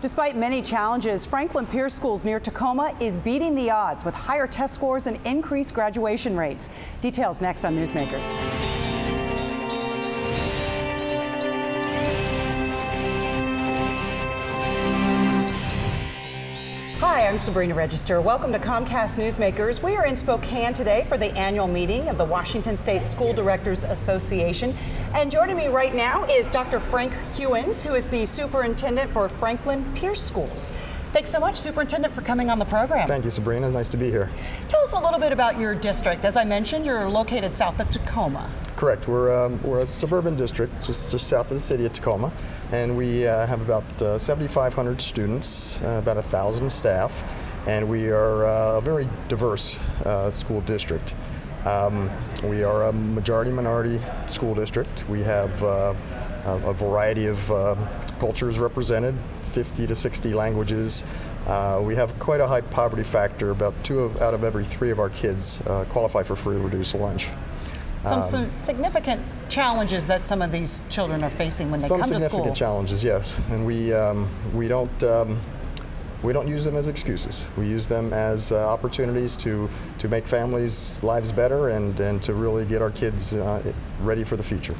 Despite many challenges, Franklin Pierce Schools near Tacoma is beating the odds with higher test scores and increased graduation rates. Details next on Newsmakers. Hi, I'm Sabrina Register. Welcome to Comcast Newsmakers. We are in Spokane today for the annual meeting of the Washington State School Directors Association. And joining me right now is Dr. Frank Hewins, who is the superintendent for Franklin Pierce Schools. Thanks so much, Superintendent, for coming on the program. Thank you, Sabrina. Nice to be here. Tell us a little bit about your district. As I mentioned, you're located south of Tacoma. Correct. We're, um, we're a suburban district just, just south of the city of Tacoma, and we uh, have about uh, 7,500 students, uh, about 1,000 staff, and we are uh, a very diverse uh, school district. Um, we are a majority minority school district. We have uh, a variety of um, cultures represented, 50 to 60 languages. Uh, we have quite a high poverty factor. About two of, out of every three of our kids uh, qualify for free or reduced lunch. Some, um, some, significant challenges that some of these children are facing when they come to school. Some significant challenges, yes, and we um, we don't. Um, we don't use them as excuses. We use them as uh, opportunities to, to make families' lives better and, and to really get our kids uh, ready for the future.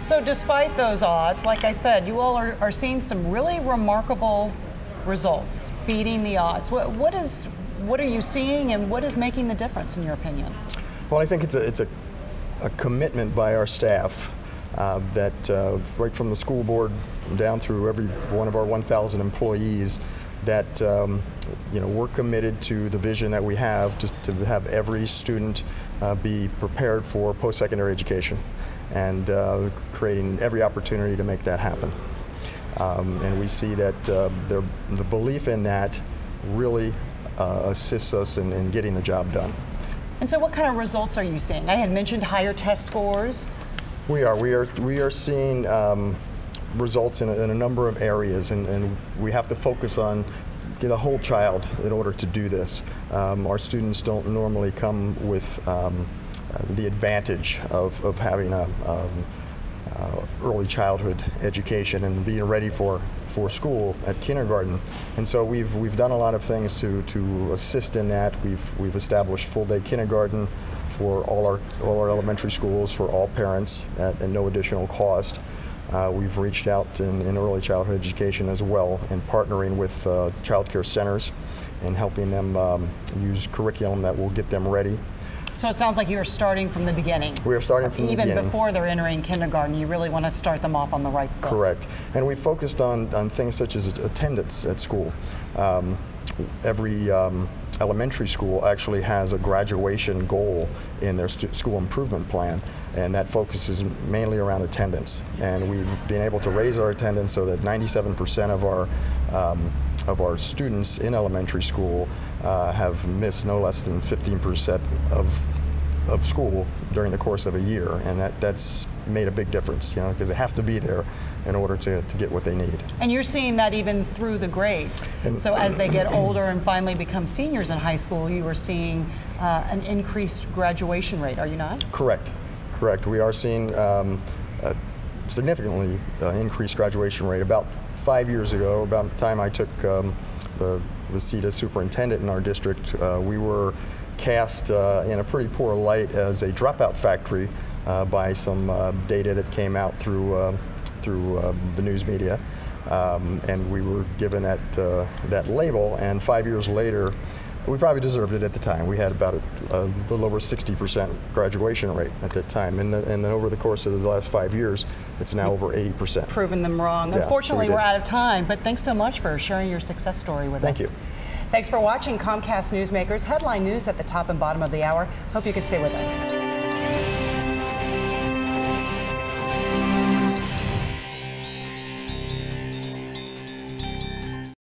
So despite those odds, like I said, you all are, are seeing some really remarkable results, beating the odds. What, what, is, what are you seeing and what is making the difference in your opinion? Well, I think it's a, it's a, a commitment by our staff uh, that uh, right from the school board down through every one of our 1,000 employees that um, you know we're committed to the vision that we have to, to have every student uh, be prepared for post-secondary education and uh, creating every opportunity to make that happen. Um, and we see that uh, the belief in that really uh, assists us in, in, getting the job done. And so, what kind of results are you seeing? I had mentioned higher test scores. We are. We are. We are seeing um, results in a, in a, number of areas, and, and, we have to focus on the whole child in order to do this. Um, our students don't normally come with um, the advantage of, of having a um, uh, early childhood education and being ready for, for school at kindergarten. And so we've, we've done a lot of things to, to assist in that. We've, we've established full day kindergarten for all our, all our elementary schools for all parents at, at no additional cost. Uh, we've reached out in, in, early childhood education as well and partnering with uh, child care centers and helping them um, use curriculum that will get them ready so it sounds like you are starting from the beginning. We are starting from Even the beginning. Even before they're entering kindergarten, you really want to start them off on the right foot. Correct. And we focused on, on things such as attendance at school. Um, every um, elementary school actually has a graduation goal in their school improvement plan, and that focuses mainly around attendance. And we've been able to raise our attendance so that 97% of our um, of our students in elementary school uh, have missed no less than 15% of of school during the course of a year, and that, that's made a big difference, you know, because they have to be there in order to, to get what they need. And you're seeing that even through the grades. And so as they get older and finally become seniors in high school, you are seeing uh, an increased graduation rate, are you not? Correct, correct. We are seeing um, a significantly uh, increased graduation rate. About five years ago, about the time I took um, the, the seat as superintendent in our district, uh, we were cast uh, in a pretty poor light as a dropout factory uh, by some uh, data that came out through, uh, through the news media. Um, and we were given that, that label, and five years later, we probably deserved it at the time. We had about a, a little over 60% graduation rate at that time. And, the, and, then over the course of the last five years, it's now over 80%. Proven them wrong. Yeah, Unfortunately, so we are out of time, but thanks so much for sharing your success story with Thank us. Thank you. Thanks for watching Comcast Newsmakers. Headline news at the top and bottom of the hour. Hope you can stay with us.